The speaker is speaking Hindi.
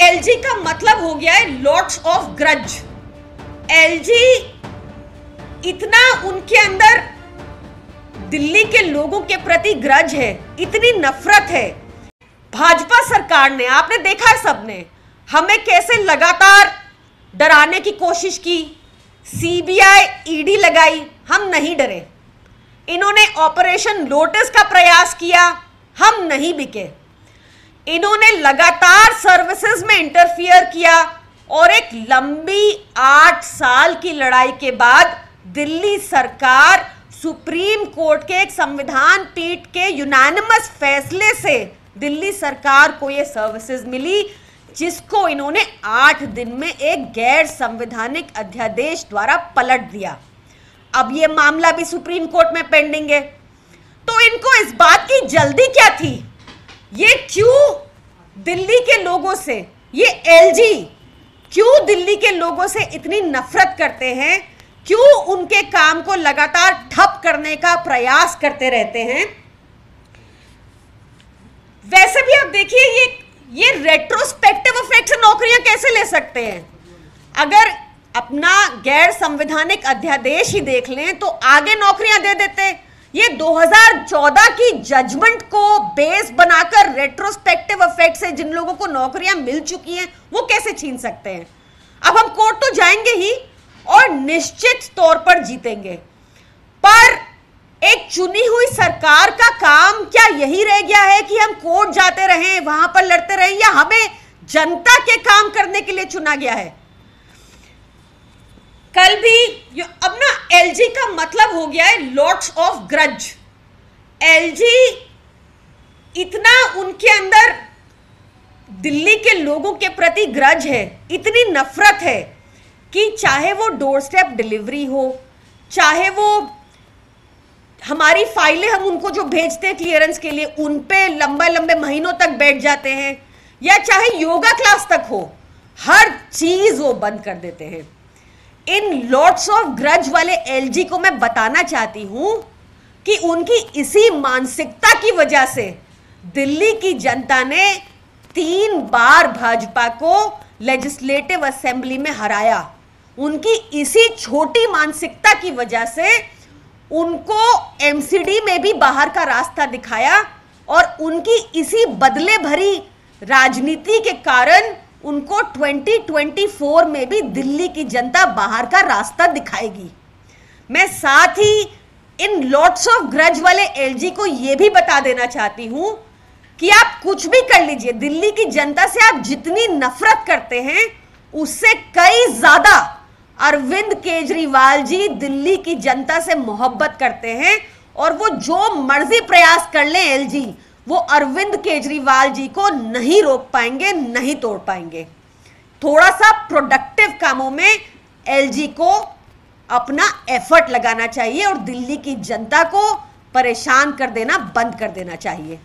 एलजी का मतलब हो गया है लॉट्स ऑफ़ ग्रज एलजी इतना उनके अंदर दिल्ली के लोगों के प्रति ग्रज है, इतनी नफरत है। भाजपा सरकार ने, आपने देखा है सबने, हमें कैसे लगातार डराने की कोशिश की सीबीआई ईडी लगाई, हम नहीं डरे। इन्होंने ऑपरेशन लोटस का प्रयास किया, हम नहीं बिके। इन्होंने लगातार सर्विसेज़ में इंटरफियर किया और एक लंबी आठ साल की लड़ाई के बाद दिल्ली सरकार सुप्रीम कोर्ट के एक संविधान पीठ के यूनानिमस फैसले से दिल्ली सरकार को यह सर्विसेज़ मिली, जिसको इन्होंने आठ दिन में एक गैर संवैधानिक अध्यादेश द्वारा पलट दिया। अब यह मामला भी सुप्रीम कोर्ट में पेंडिंग है। तो इनको इस बात की जल्दी क्या थी? ये क्यों दिल्ली के लोगों से? ये एलजी क्यों दिल्ली के लोगों से इतनी नफरत करते हैं? क्यों उनके काम को लगातार ठप करने का प्रयास करते रहते हैं? वैसे भी आप देखिए, ये ये रेट्रोस्पेक्टिव इफ़ेक्ट से नौकरियाँ कैसे ले सकते हैं? अगर अपना गैर संवैधानिक अध्यादेश ही देख लें तो आगे नौकरियाँ दे देते। ये 2014 की जजमेंट को बेस बनाकर रेट्रोस्पेक्टिव इफ़ेक्ट से जिन लोगों को नौकरियाँ मिल चुकी हैं, वो कैसे छीन सकते हैं? अब हम कोर्ट तो जाएँगे ही और निश्चित तौर पर जीतेंगे। पर एक चुनी हुई सरकार का काम क्या यही रह गया है कि हम कोर्ट जाते रहें, वहाँ पर लड़ते रहें, या हमें जनता के काम करने के लिए चुना गया है? कल भी अब ना एलजी का मतलब हो गया है लॉट्स ऑफ़ ग्रज एलजी इतना उनके अंदर दिल्ली के लोगों के प्रति ग्रज है, इतनी नफरत है कि चाहे वो डोर स्टेप डिलीवरी हो, चाहे वो हमारी फाइलें हम उनको जो भेजते हैं क्लियरेंस के लिए, उन पे लंबे लंबे महीनों तक बैठ जाते हैं, या चाहे योगा क्लास तक हो, हर चीज़ वो बंद कर देते हैं। इन लॉट्स ऑफ़ ग्रज वाले एलजी को मैं बताना चाहती हूँ कि उनकी इसी मानसिकता की वजह से दिल्ली की जनता ने तीन बार भाजपा को लेजिस्लेटिव असेंबली में हराया। उनकी इसी छोटी मानसिकता की वजह से उनको एमसीडी में भी बाहर का रास्ता दिखाया और उनकी इसी बदले भरी राजनीति के कारण उनको 2024 में भी दिल्ली की जनता बाहर का रास्ता दिखाएगी। मैं साथ ही इन लॉट्स ऑफ़ ग्रज वाले एलजी को यह भी बता देना चाहती हूँ कि आप कुछ भी कर लीजिए, दिल्ली की जनता से आप जितनी नफरत करते हैं, उससे कई ज़्यादा अरविंद केजरीवाल जी दिल्ली की जनता से मोहब्बत करते हैं और वो जो मर्ज़ी प्रयास कर ले एलजी वो अरविंद केजरीवाल जी को नहीं रोक पाएँगे, नहीं तोड़ पाएँगे। थोड़ा सा प्रोडक्टिव कामों में एलजी को अपना एफर्ट लगाना चाहिए और दिल्ली की जनता को परेशान कर देना, बंद कर देना चाहिए।